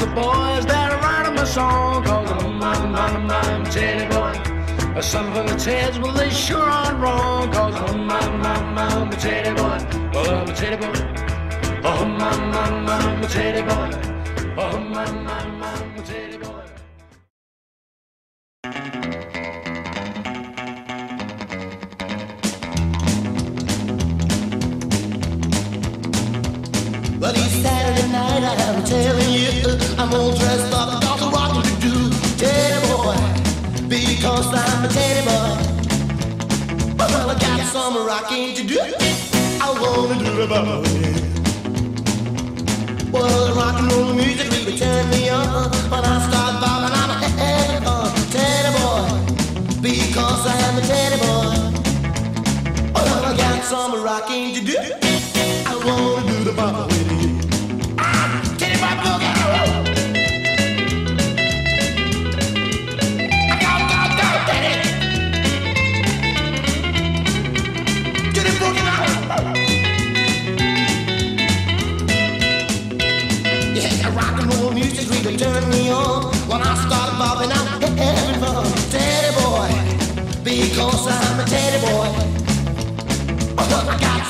the boys that I'd write 'em a song, cause I'm my, my, my, my teddy boy. Uh, Some of the heads, well, they sure aren't wrong, cause I'm my, my, my, my teddy boy. Oh, I'm a teddy boy. Oh, my, my, my, my teddy boy. Oh, my, my, my, my teddy boy. I'm telling you, I'm all dressed up, got a rockin' to do, teddy boy, because I'm a teddy boy. Well, I got some rocking to do, I wanna do the body. Well, rock and roll music really turn me on when I start bobbing, I'm having teddy boy, because I'm a teddy boy. Well, I got some rocking to do, I wanna do the bop with you.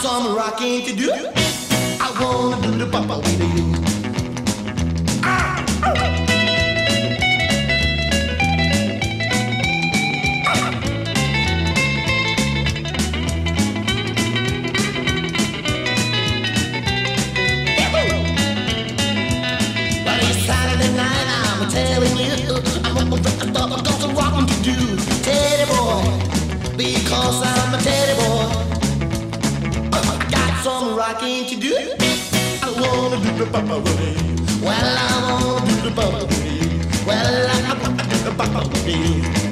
Some rocking to do. I wanna do the papa with you. Rockin' to do. Teddy boy, because I wanna do the you. Well, I wanna Well, I wanna do the papa with you.